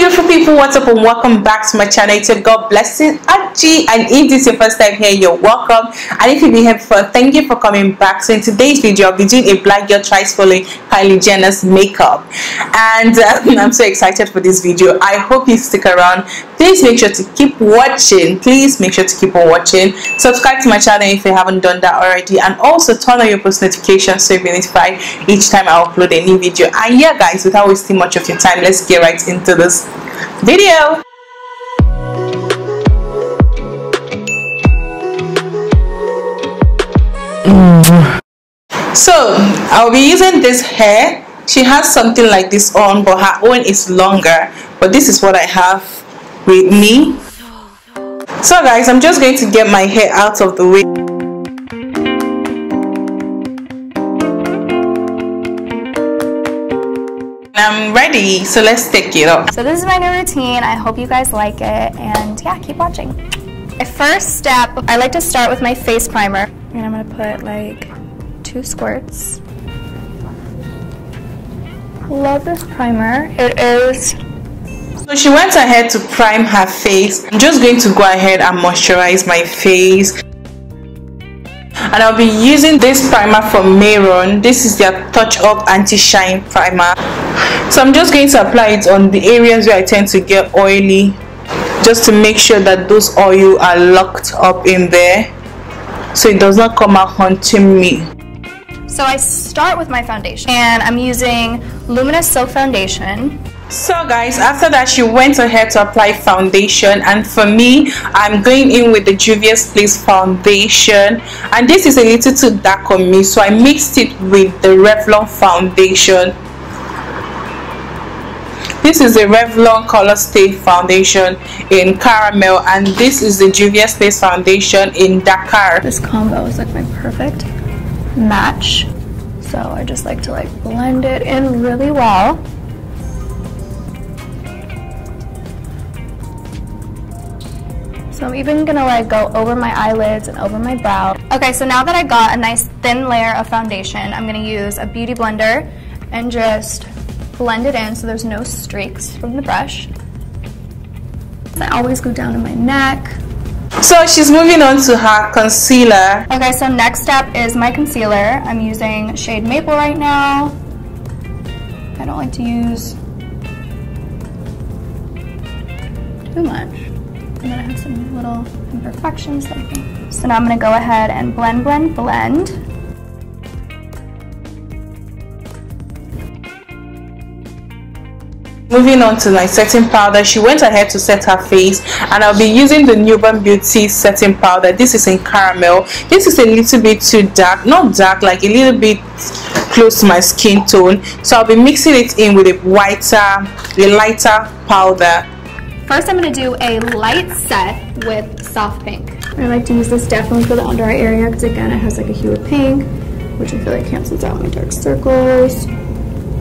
beautiful people. What's up and welcome back to my channel. It's a god blessing Orji and if this is your first time here you're welcome. And if you've been here before thank you for coming back. So in today's video i'll be doing a black girl tries following kylie jenner's makeup. And um, i'm so excited for this video. I hope you stick around. Please make sure to keep watching. Please make sure to keep on watching. Subscribe to my channel if you haven't done that already. And also turn on your post notifications so you'll be notified each time i upload a new video. And yeah guys without wasting much of your time let's get right into this video. So I'll be using this hair. She has something like this on, but her own is longer. But this is what I have with me. So guys, I'm just going to get my hair out of the way. I'm ready, so let's take it up. So this is my new routine. I hope you guys like it, and yeah, keep watching. My first step, I like to start with my face primer. And I'm gonna put like two squirts. Love this primer. It is so she went ahead to prime her face. I'm just going to go ahead and moisturize my face and I'll be using this primer from Mayron. This is their touch up anti-shine primer. So I'm just going to apply it on the areas where I tend to get oily just to make sure that those oil are locked up in there so it does not come out haunting me. So I start with my foundation and I'm using Luminous Silk Foundation so guys after that she went ahead to apply foundation. And for me i'm going in with the juvia's place foundation. And this is a little too dark on me so i mixed it with the revlon foundation. This is the revlon color stay foundation in caramel and this is the juvia's place foundation in dakar. This combo is like my perfect match. So i just like to like blend it in really well So I'm even gonna like go over my eyelids and over my brow. Okay, so now that I got a nice thin layer of foundation, I'm gonna use a beauty blender and just blend it in so there's no streaks from the brush. I always go down to my neck. So she's moving on to her concealer. Okay, so next step is my concealer. I'm using shade Maple right now. I don't like to use too much. And then I have some little imperfections So now I'm gonna go ahead and blend, blend, blend. Moving on to my setting powder, she went ahead to set her face and I'll be using the Newborn Beauty setting powder. This is in caramel. This is a little bit too dark, not dark, like a little bit close to my skin tone. So I'll be mixing it in with a whiter, a lighter powder First, I'm going to do a light set with soft pink. I like to use this definitely for the under eye area because again, it has like a hue of pink, which I feel like cancels out my dark circles.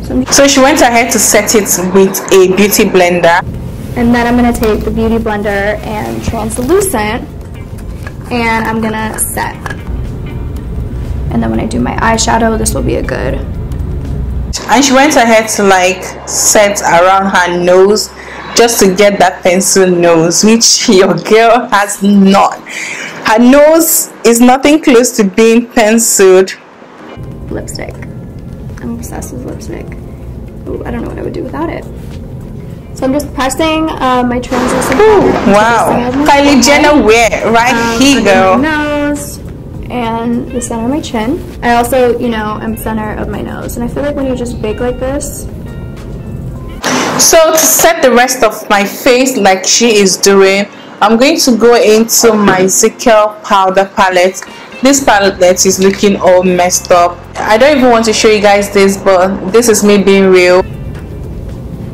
So, so she went ahead to set it with a beauty blender. And then I'm going to take the beauty blender and translucent and I'm going to set. And then when I do my eyeshadow, this will be a good and she went ahead to like set around her nose just to get that pencil nose which your girl has not. Her nose is nothing close to being penciled. Lipstick. I'm obsessed with lipstick. Ooh, i don't know what i would do without it. So i'm just pressing uh, my translucent Ooh, wow. kylie jenner wear right um, here girl. nose and the center of my chin. I also you know am center of my nose. And i feel like when you just bake like this so to set the rest of my face like she is doing i'm going to go into my Zekiel powder palette. This palette is looking all messed up. I don't even want to show you guys this but this is me being real.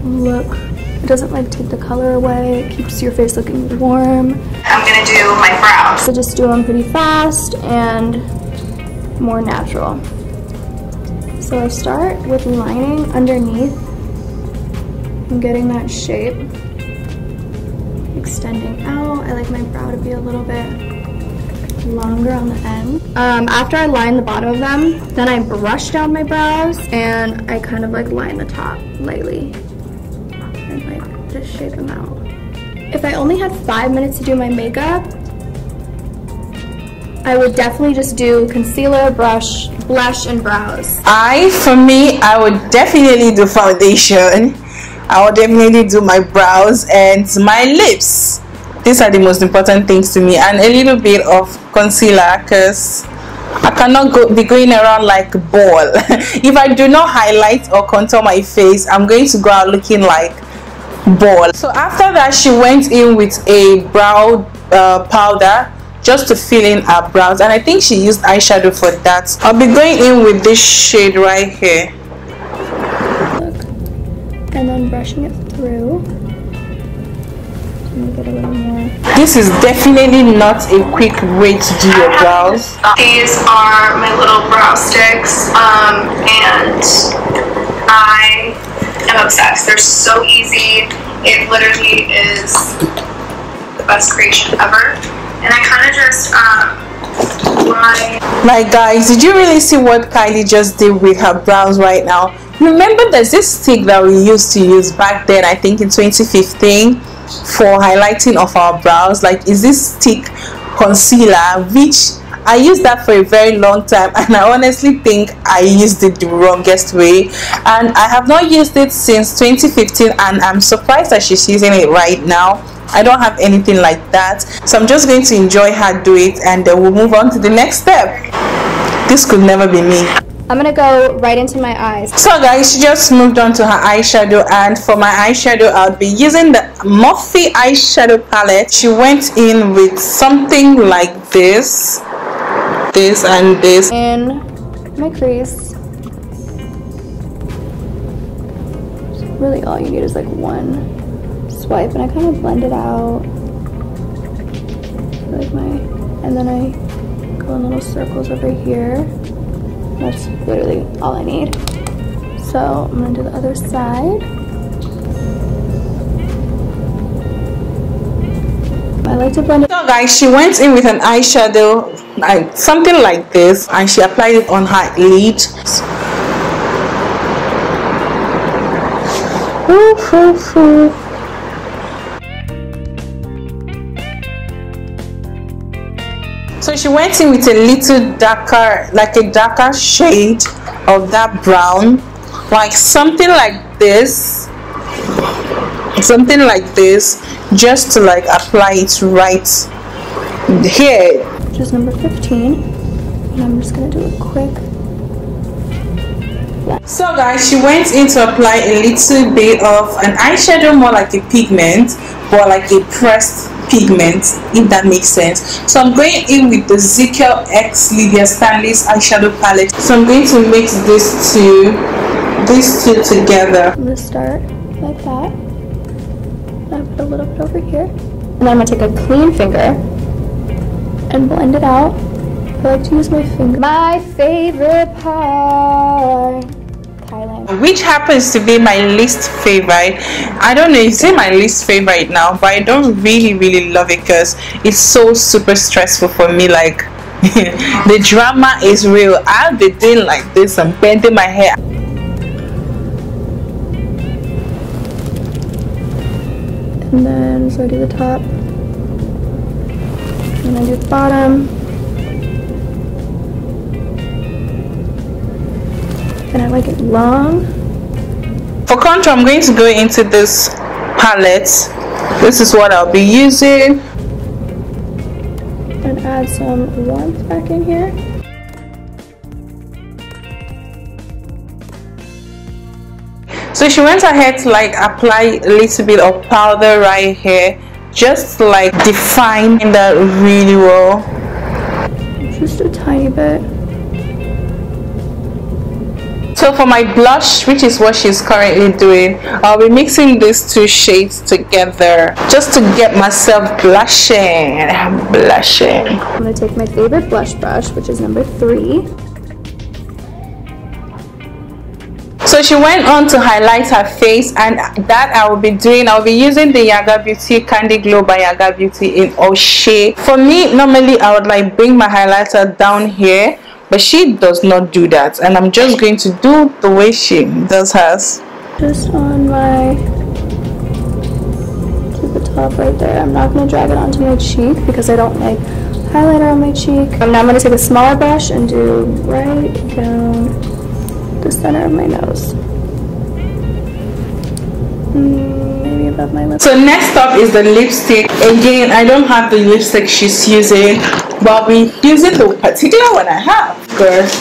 Look it doesn't like take the color away. It keeps your face looking warm. I'm gonna do my brows. So just do them pretty fast and more natural. So i start with lining underneath I'm getting that shape. Extending out. I like my brow to be a little bit longer on the end. Um, after I line the bottom of them, then I brush down my brows and I kind of like line the top lightly and like just shape them out. If I only had five minutes to do my makeup, I would definitely just do concealer, brush, blush, and brows. I, for me, I would definitely do foundation. I will definitely do my brows and my lips. These are the most important things to me. And a little bit of concealer because I cannot go, be going around like a ball. if I do not highlight or contour my face, I'm going to go out looking like ball. So after that, she went in with a brow uh, powder just to fill in her brows and I think she used eyeshadow for that. I'll be going in with this shade right here. Look. And then brushing it through. Get a little more. This is definitely not a quick way to do your brows. These are my little brow sticks um, and I am obsessed. They're so easy. It literally is the best creation ever and I kind of just um, like guys did you really see what Kylie just did with her brows right now remember there's this stick that we used to use back then I think in 2015 for highlighting of our brows. Like is this stick concealer which I used that for a very long time and I honestly think I used it the wrongest way. And I have not used it since 2015 and I'm surprised that she's using it right now. I don't have anything like that. So I'm just going to enjoy her do it and then we'll move on to the next step. This could never be me I'm gonna go right into my eyes. So guys, she just moved on to her eyeshadow and for my eyeshadow, I'll be using the Morphe eyeshadow palette. She went in with something like this, this and this. In my crease. really all you need is like one swipe and I kind of blend it out like my and then I go in little circles over here that's literally all I need. So I'm gonna do the other side. I like to blend it. So guys she went in with an eyeshadow like something like this and she applied it on her lid. Oof, oof, oof. She went in with a little darker like a darker shade of that brown like something like this something like this just to like apply it right here. Which is number 15 and I'm just gonna do a quick so guys she went in to apply a little bit of an eyeshadow more like a pigment but like a pressed pigment if that makes sense. So i'm going in with the Zekiel x lydia stanley's eyeshadow palette. So i'm going to mix these two these two together. I'm gonna start like that. I put a little bit over here. And then i'm gonna take a clean finger and blend it out. I like to use my finger. My favorite part Thailand. Which happens to be my least favorite. I don't know, it's my least favorite now, but I don't really, really love it because it's so super stressful for me. Like, the drama is real. I'll be doing like this and bending my hair. And then, so I do the top. And I do the bottom. And I like it long. For contour, I'm going to go into this palette. This is what I'll be using. And add some warmth back in here. So she went ahead to like apply a little bit of powder right here. Just like define that really well. Just a tiny bit. So for my blush, which is what she's currently doing, I'll be mixing these two shades together just to get myself blushing. I'm Blushing. I'm to take my favorite blush brush, which is number three. So she went on to highlight her face and that I will be doing, I'll be using the Yaga Beauty Candy Glow by Yaga Beauty in O'Shea. For me, normally I would like bring my highlighter down here but she does not do that and i'm just going to do the way she does hers just on my the top right there. I'm not going to drag it onto my cheek because I don't like highlighter on my cheek. I'm now going to take a smaller brush and do right down the center of my nose. Mm, maybe above my lips. So next up is the lipstick. Again, I don't have the lipstick she's using, but I'll using the particular one I have. Because,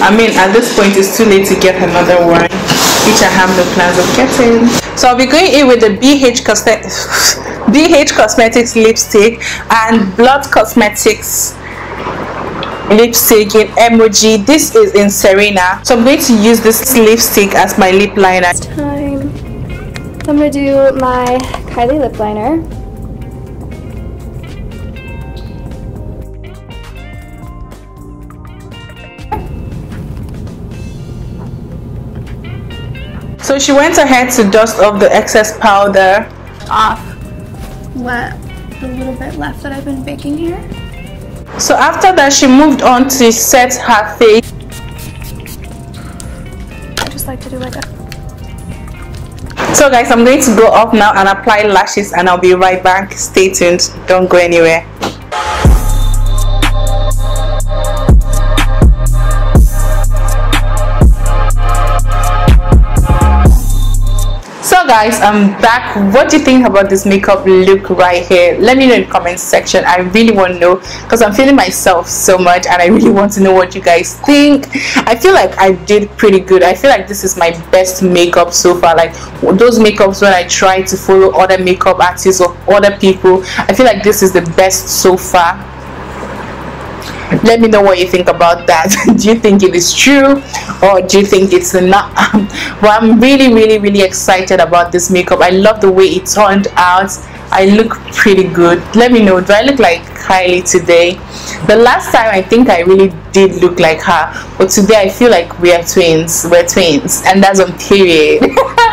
I mean, at this point, it's too late to get another one, which I have no plans of getting. So I'll be going in with the BH Cosmetics, BH Cosmetics lipstick and Blood Cosmetics lipstick in emoji this is in serena. So i'm going to use this lipstick as my lip liner. Time. I'm gonna do my kylie lip liner so she went ahead to dust off the excess powder off what the little bit left that i've been baking here so after that, she moved on to set her face. I just like to do like that. So guys, I'm going to go up now and apply lashes and I'll be right back. Stay tuned. Don't go anywhere. Guys i'm back. What do you think about this makeup look right here? Let me know in the comment section. I really want to know because i'm feeling myself so much and i really want to know what you guys think. I feel like i did pretty good. I feel like this is my best makeup so far. Like those makeups when i try to follow other makeup artists or other people i feel like this is the best so far let me know what you think about that. Do you think it is true or do you think it's not? Well i'm really really really excited about this makeup. I love the way it turned out. I look pretty good. Let me know do i look like kylie today? The last time i think i really did look like her but today i feel like we are twins. We're twins and that's on period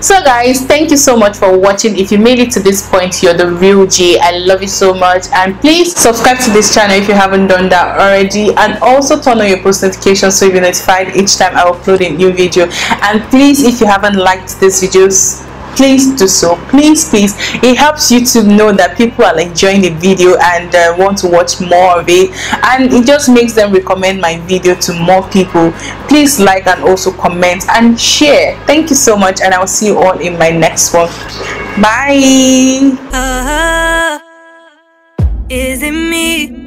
so guys thank you so much for watching. If you made it to this point you're the real g. I love you so much. And please subscribe to this channel if you haven't done that already. And also turn on your post notifications so you'll be notified each time i upload a new video. And please if you haven't liked this videos please do so. Please please. It helps you to know that people are enjoying the video and uh, want to watch more of it. And it just makes them recommend my video to more people. Please like and also comment and share. Thank you so much and i'll see you all in my next one. Bye. Uh, is it me